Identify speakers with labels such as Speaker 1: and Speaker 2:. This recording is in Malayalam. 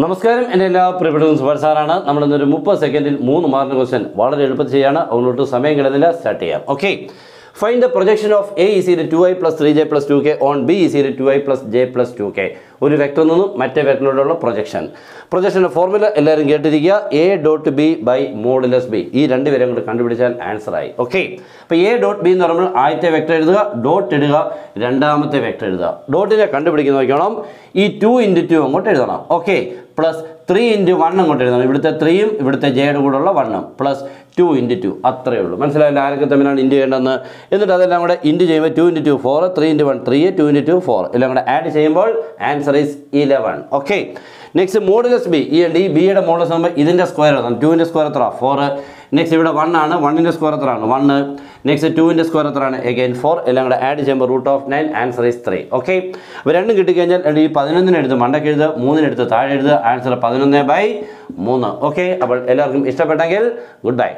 Speaker 1: നമസ്കാരം. എന്റെ എല്ലാ പ്രിയപ്പെട്ടതും സുഭാഷ് സാറാണ്. നമ്മൾ ഇന്നൊരു മുപ്പത് സെക്കൻഡിൽ മൂന്ന് മാർക്കിന് ക്വസ്റ്റ്യൻ വളരെ എളുപ്പത്തിൽ ചെയ്യാണ്. അതുകൊണ്ടൊട്ട് സമയം കിടന്നില്ല സ്റ്റാർട്ട് ചെയ്യാം. Okay fine the projection of A is equal to I plus three J plus two K on B is equal to I plus J plus two K ഒരു വെക്ടറിൽ നിന്നും മറ്റേ വെക്ടറിലോട്ടുള്ള പ്രൊജക്ഷൻ പ്രൊജക്ഷന്റെ ഫോർമുല എല്ലാവരും കേട്ടിരിക്കുക. A dot B by modulus B ഈ രണ്ട് പേരും കൂടെ കണ്ടുപിടിച്ചാൽ ആൻസർ ആയി. ഓക്കെ അപ്പോൾ എ ഡോട്ട് ബി എന്ന് പറയുമ്പോൾ ആദ്യത്തെ വെക്ടർ എഴുതുക ഡോട്ട് ഇടുക രണ്ടാമത്തെ വെക്ടർ എഴുതുക. ഡോട്ടിനെ കണ്ടുപിടിക്കുന്ന നോക്കണം ഈ ടു ഇന്റു ടു അങ്ങോട്ട് എഴുതണം. Okay plus three into one അങ്ങോട്ട് എഴുതണം. ഇവിടുത്തെ ത്രീയും ഇവിടുത്തെ ജെയുടെ കൂടെയുള്ള വണ്ണും പ്ലസ് ടു ഇന്റു ടു അത്രയേ ഉള്ളൂ. മനസ്സിലായില്ല? ആരൊക്കെ തമ്മിലാണ് ഇന്റു ചെയ്യേണ്ടതെന്ന്? എന്നിട്ട് അതെല്ലാം കൂടെ ഇന്റു ചെയ്യുമ്പോൾ two into two four three into one three two into two four എല്ലാം കൂടെ ആഡ് ചെയ്യുമ്പോൾ answer is eleven okay next modulus B ഈ ഡി ബിയുടെ മോഡുലസ് ആകുമ്പോൾ ഇതിന്റെ സ്ക്വയർ എഴുതണം ടുവിന്റെ സ്ക്വയർ എത്ര? ഫോർ നെക്സ്റ്റ് ഇവിടെ വൺ ആണ്. വണ്ണിന്റെ സ്ക്വയർ എത്ര ആണ് വണ്ണ് നെക്സ്റ്റ് ടുവിന്റെ സ്ക്വയർ എത്രയാണ്? എഗെയിൻ ഫോർ എല്ലാം കൂടെ ആഡ് ചെയ്യുമ്പോൾ root of nine answer is three okay അപ്പോൾ രണ്ടും കിട്ടിക്കഴിഞ്ഞാൽ ഈ പതിനൊന്നിന് എടുത്ത് മണ്ടയ്ക്ക് എഴുതുക മൂന്നിന് എടുത്ത് താഴെ എഴുതുക ആൻസർ പതിനൊന്ന് ബൈ മൂന്ന്. ഓക്കെ അപ്പോൾ എല്ലാവർക്കും ഇഷ്ടപ്പെട്ടെങ്കിൽ ഗുഡ് ബൈ